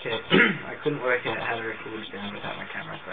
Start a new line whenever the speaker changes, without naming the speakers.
Okay, I couldn't work out how to record down without my camera, so